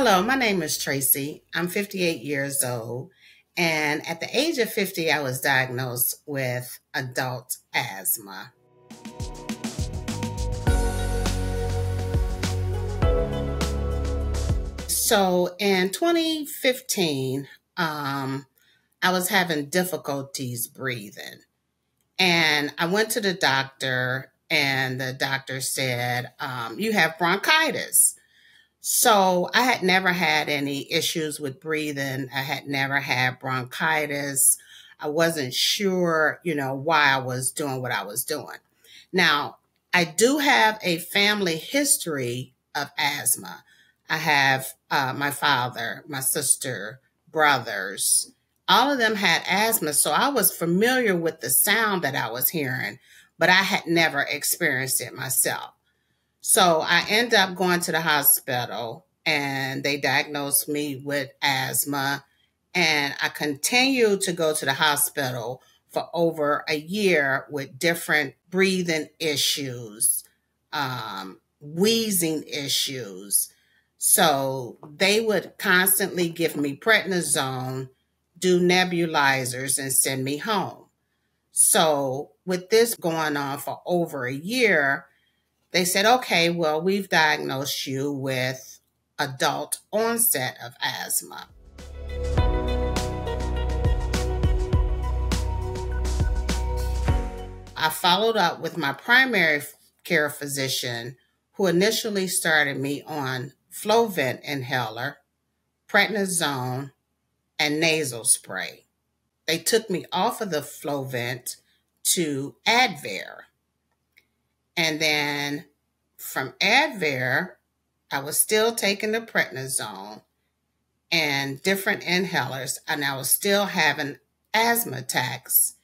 Hello, my name is Tracy. I'm 58 years old. And at the age of 50, I was diagnosed with adult asthma. So in 2015, um, I was having difficulties breathing. And I went to the doctor, and the doctor said, um, You have bronchitis. So I had never had any issues with breathing. I had never had bronchitis. I wasn't sure, you know, why I was doing what I was doing. Now, I do have a family history of asthma. I have uh, my father, my sister, brothers, all of them had asthma. So I was familiar with the sound that I was hearing, but I had never experienced it myself. So I end up going to the hospital and they diagnosed me with asthma. And I continued to go to the hospital for over a year with different breathing issues, um, wheezing issues. So they would constantly give me prednisone, do nebulizers, and send me home. So with this going on for over a year, they said, okay, well, we've diagnosed you with adult onset of asthma. I followed up with my primary care physician who initially started me on Flovent inhaler, prednisone, and nasal spray. They took me off of the Flovent to Advair. And then from Advair, I was still taking the prednisone and different inhalers, and I was still having asthma attacks.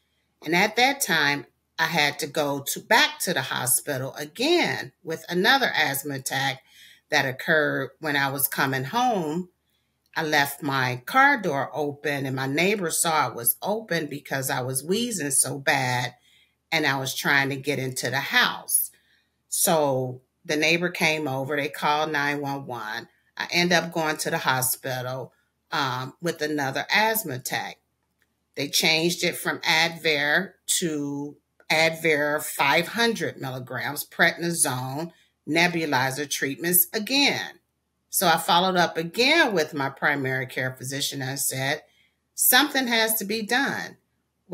And at that time, I had to go to back to the hospital again with another asthma attack that occurred when I was coming home. I left my car door open and my neighbor saw it was open because I was wheezing so bad and I was trying to get into the house. So the neighbor came over, they called 911. I end up going to the hospital um, with another asthma attack. They changed it from Advair to Advair 500 milligrams, prednisone, nebulizer treatments again. So I followed up again with my primary care physician and said, something has to be done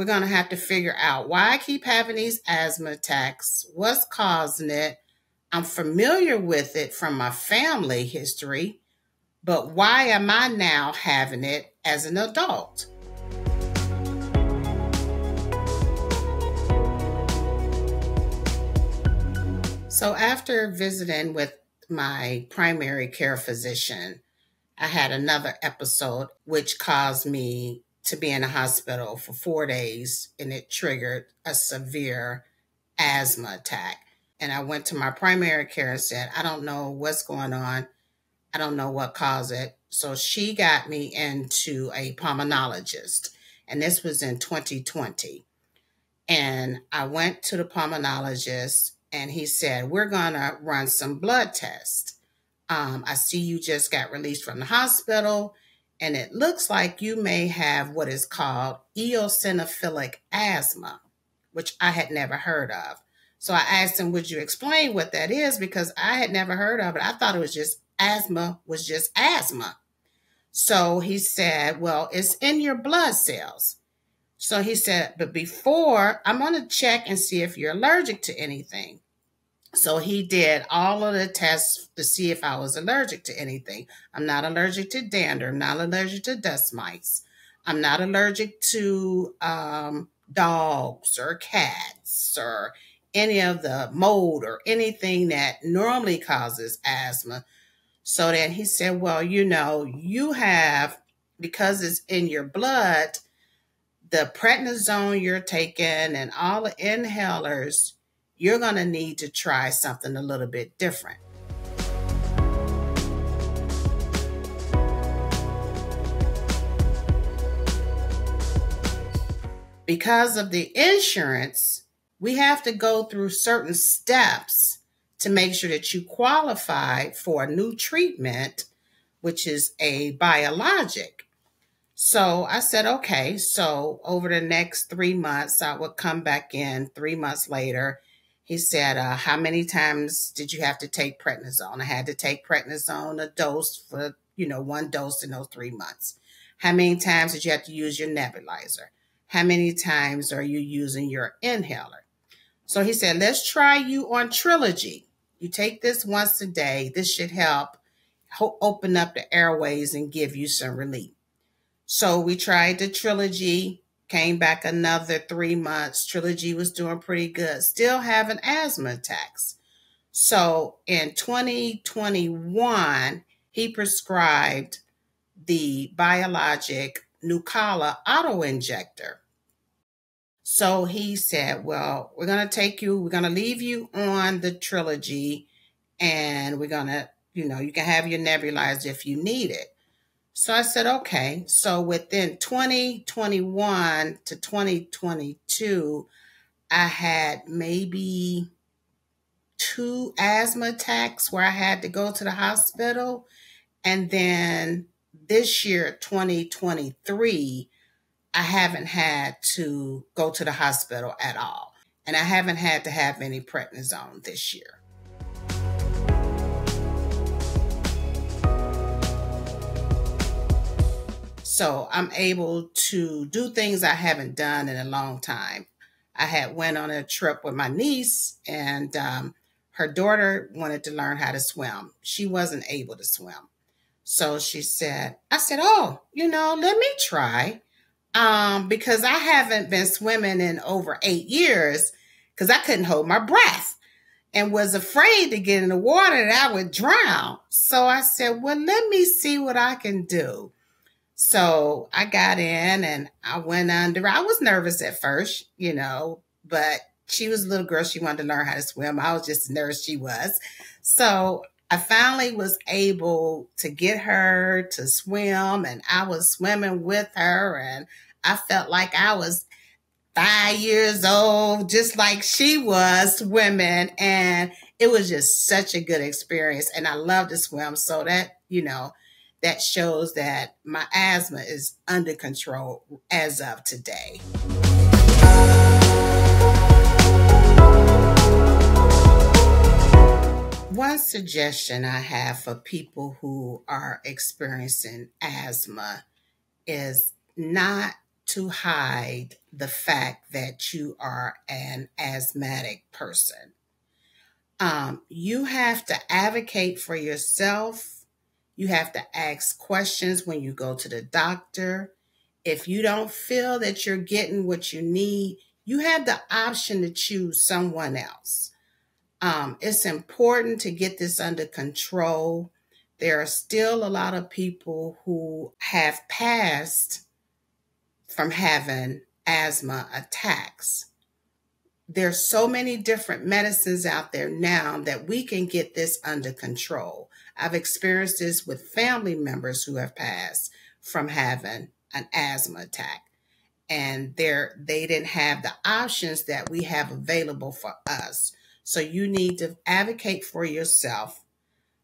we're going to have to figure out why I keep having these asthma attacks, what's causing it. I'm familiar with it from my family history, but why am I now having it as an adult? So, after visiting with my primary care physician, I had another episode which caused me to be in a hospital for four days and it triggered a severe asthma attack. And I went to my primary care and said, I don't know what's going on. I don't know what caused it. So she got me into a pulmonologist. And this was in 2020. And I went to the pulmonologist and he said, We're going to run some blood tests. Um, I see you just got released from the hospital and it looks like you may have what is called eosinophilic asthma, which I had never heard of. So I asked him, Would you explain what that is? Because I had never heard of it. I thought it was just asthma, was just asthma. So he said, Well, it's in your blood cells. So he said, But before, I'm going to check and see if you're allergic to anything. So he did all of the tests to see if I was allergic to anything. I'm not allergic to dander. I'm not allergic to dust mites. I'm not allergic to um, dogs or cats or any of the mold or anything that normally causes asthma. So then he said, Well, you know, you have, because it's in your blood, the prednisone you're taking and all the inhalers you're going to need to try something a little bit different. Because of the insurance, we have to go through certain steps to make sure that you qualify for a new treatment which is a biologic. So I said, okay. So over the next three months, I would come back in three months later. He said, uh, How many times did you have to take prednisone? I had to take prednisone, a dose for, you know, one dose in those three months. How many times did you have to use your nebulizer? How many times are you using your inhaler? So he said, let's try you on Trelegy. You take this once a day. This should help open up the airways and give you some relief. So we tried the Trelegy, came back another three months. Trelegy was doing pretty good, still having asthma attacks. So in 2021, he prescribed the biologic Nucala auto injector. So he said, Well, we're going to take you, we're going to leave you on the Trelegy, and we're going to, you know, you can have your nebulizer if you need it. So I said, Okay. So within 2021 to 2022, I had maybe two asthma attacks where I had to go to the hospital. And then this year, 2023, I haven't had to go to the hospital at all. And I haven't had to have any prednisone this year. So I'm able to do things I haven't done in a long time. I had went on a trip with my niece and um, her daughter wanted to learn how to swim. She wasn't able to swim. So she said, I said, Oh, you know, let me try. Um, because I haven't been swimming in over eight years because I couldn't hold my breath and was afraid to get in the water that I would drown. So I said, Well, let me see what I can do. So I got in and I went under. I was nervous at first, you know, but she was a little girl. She wanted to learn how to swim. I was just as nervous she was. So I finally was able to get her to swim and I was swimming with her and I felt like I was five years old, just like she was swimming. And it was just such a good experience. And I love to swim. So that, you know, that shows that my asthma is under control as of today. One suggestion I have for people who are experiencing asthma is not to hide the fact that you are an asthmatic person. Um, you have to advocate for yourself. You have to ask questions when you go to the doctor. If you don't feel that you're getting what you need, you have the option to choose someone else. Um, it's important to get this under control. There are still a lot of people who have passed from having asthma attacks. There's so many different medicines out there now that we can get this under control. I've experienced this with family members who have passed from having an asthma attack and they they didn't have the options that we have available for us. So you need to advocate for yourself,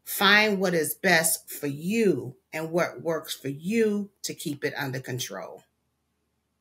find what is best for you and what works for you to keep it under control.